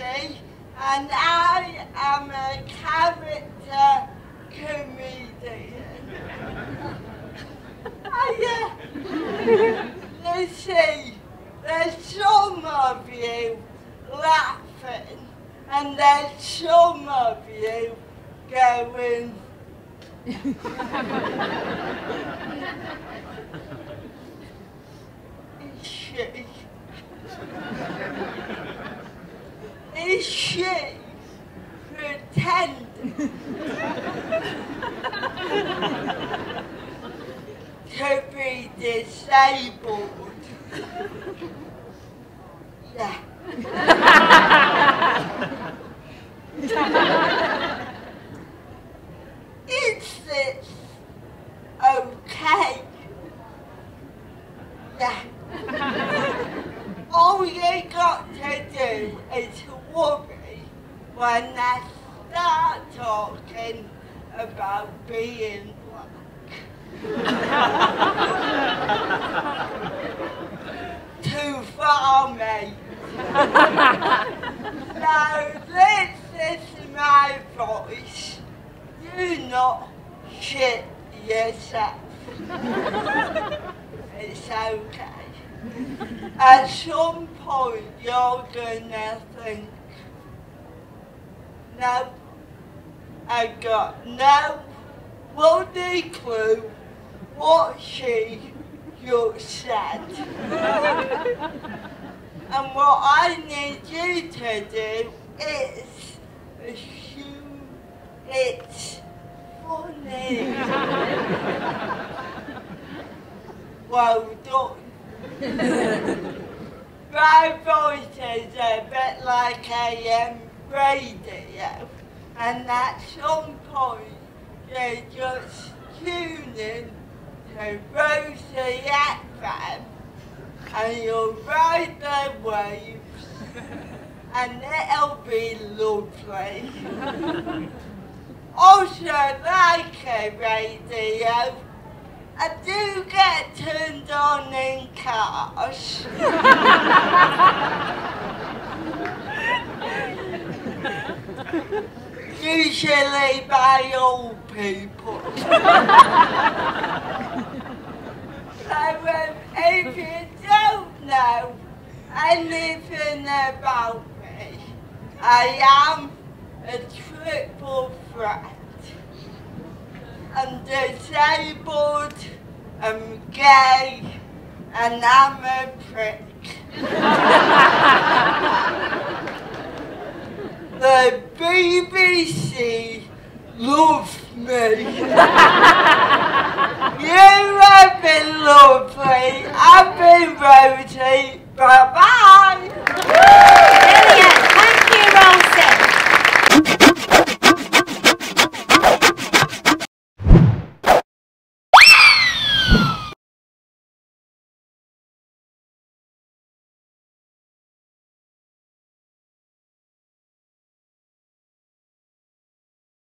University and I am a character comedian. I, uh, Lucy, there's some of you laughing and there's some of you going... She pretending to be disabled? Yeah. Is okay? Yeah. You got to do is worry when they start talking about being black. Too far, mate. now, this is my voice. Do not shit yourself. it's okay. At some point, you're gonna think, no, I got no bloody clue what she just said. and what I need you to do is assume it's funny. well done. My voice is a bit like a um, radio, and at some point you just tune in to Rosie FM and you'll ride the waves and it'll be lovely. also like a radio, I do get turned on in cars. Usually by old people. so um, if you don't know anything about me, I am a triple threat. I'm disabled, I'm gay, and I'm a prick. the BBC loves me. you have been lovely. I've been Rosie. Bye bye.